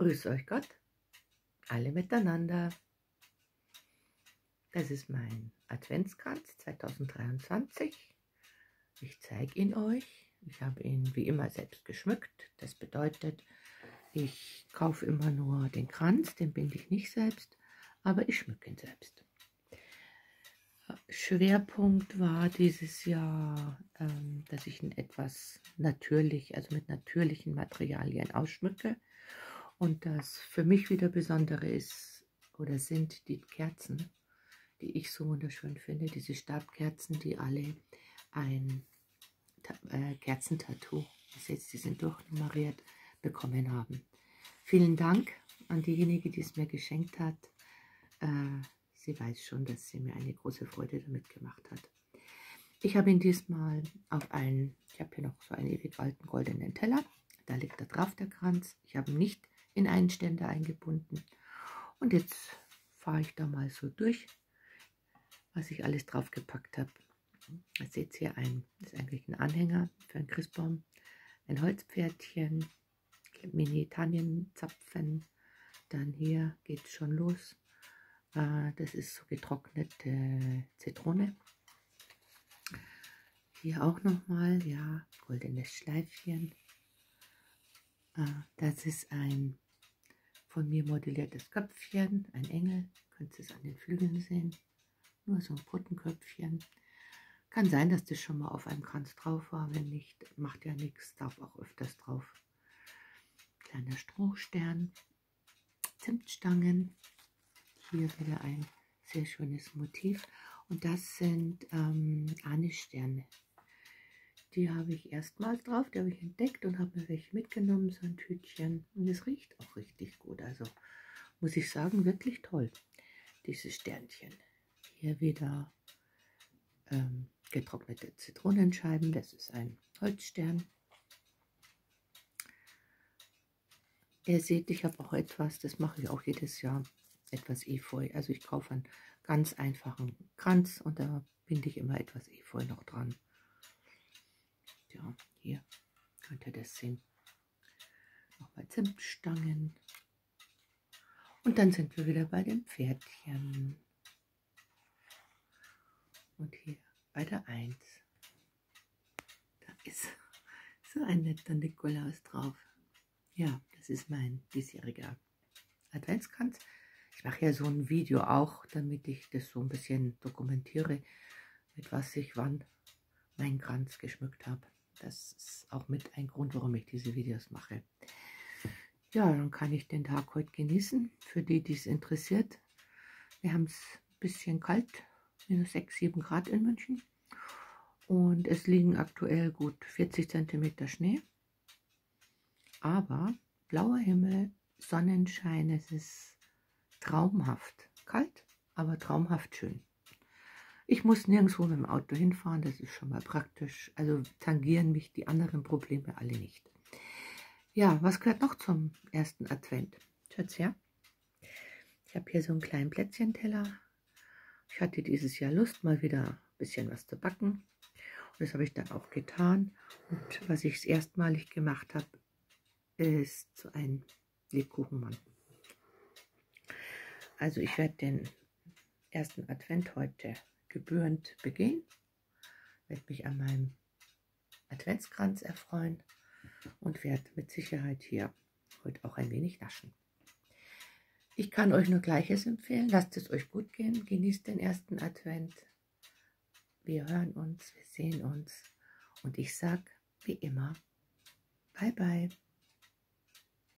Grüß euch Gott, alle miteinander. Das ist mein Adventskranz 2023. Ich zeige ihn euch. Ich habe ihn wie immer selbst geschmückt. Das bedeutet, ich kaufe immer nur den Kranz, den binde ich nicht selbst, aber ich schmücke ihn selbst. Schwerpunkt war dieses Jahr, ähm, dass ich ihn etwas natürlich, also mit natürlichen Materialien ausschmücke. Und das für mich wieder Besondere ist oder sind die Kerzen, die ich so wunderschön finde. Diese Stabkerzen, die alle ein äh, Kerzentattoo, das jetzt, die sind durchnummeriert, bekommen haben. Vielen Dank an diejenige, die es mir geschenkt hat. Äh, sie weiß schon, dass sie mir eine große Freude damit gemacht hat. Ich habe ihn diesmal auf einen, ich habe hier noch so einen ewig alten goldenen Teller. Da liegt da drauf der Kranz. Ich habe ihn nicht in einen Ständer eingebunden. Und jetzt fahre ich da mal so durch, was ich alles drauf gepackt habe. Ihr seht hier ein, ist eigentlich ein Anhänger für einen Christbaum, ein Holzpferdchen, Mini-Tannenzapfen. Dann hier geht es schon los. Äh, das ist so getrocknete Zitrone. Hier auch nochmal, ja, goldenes Schleifchen. Äh, das ist ein von mir modelliertes Köpfchen, ein Engel. Könnt ihr es an den Flügeln sehen. Nur so ein Puttenköpfchen. Kann sein, dass das schon mal auf einem Kranz drauf war. Wenn nicht, macht ja nichts. Darf auch öfters drauf kleiner Strohstern, Zimtstangen, hier wieder ein sehr schönes Motiv und das sind ähm, Anissterne. Die habe ich erstmals drauf, die habe ich entdeckt und habe mir welche mitgenommen, so ein Tütchen und es riecht auch richtig gut, also muss ich sagen, wirklich toll, diese Sternchen. Hier wieder ähm, getrocknete Zitronenscheiben, das ist ein Holzstern. Ihr seht, ich habe auch etwas, das mache ich auch jedes Jahr, etwas Efeu. Also ich kaufe einen ganz einfachen Kranz und da binde ich immer etwas Efeu noch dran. 18. Nochmal Zimtstangen. Und dann sind wir wieder bei dem Pferdchen. Und hier bei der 1. Da ist so ein netter Nikolaus drauf. Ja, das ist mein diesjähriger Adventskranz. Ich mache ja so ein Video auch, damit ich das so ein bisschen dokumentiere, mit was ich wann meinen Kranz geschmückt habe. Das ist auch mit ein Grund, warum ich diese Videos mache. Ja, dann kann ich den Tag heute genießen, für die, die es interessiert. Wir haben es ein bisschen kalt, minus 6, 7 Grad in München. Und es liegen aktuell gut 40 cm Schnee. Aber blauer Himmel, Sonnenschein, es ist traumhaft. Kalt, aber traumhaft schön. Ich muss nirgendwo mit dem Auto hinfahren, das ist schon mal praktisch. Also tangieren mich die anderen Probleme alle nicht. Ja, was gehört noch zum ersten Advent? Schaut's her. Ich habe hier so einen kleinen Plätzchenteller. Ich hatte dieses Jahr Lust, mal wieder ein bisschen was zu backen. Und das habe ich dann auch getan. Und was ich erstmalig gemacht habe, ist so ein Lebkuchenmann. Also ich werde den ersten Advent heute gebührend begehen, werde mich an meinem Adventskranz erfreuen und werde mit Sicherheit hier heute auch ein wenig naschen. Ich kann euch nur Gleiches empfehlen. Lasst es euch gut gehen. Genießt den ersten Advent. Wir hören uns, wir sehen uns. Und ich sage wie immer, bye bye.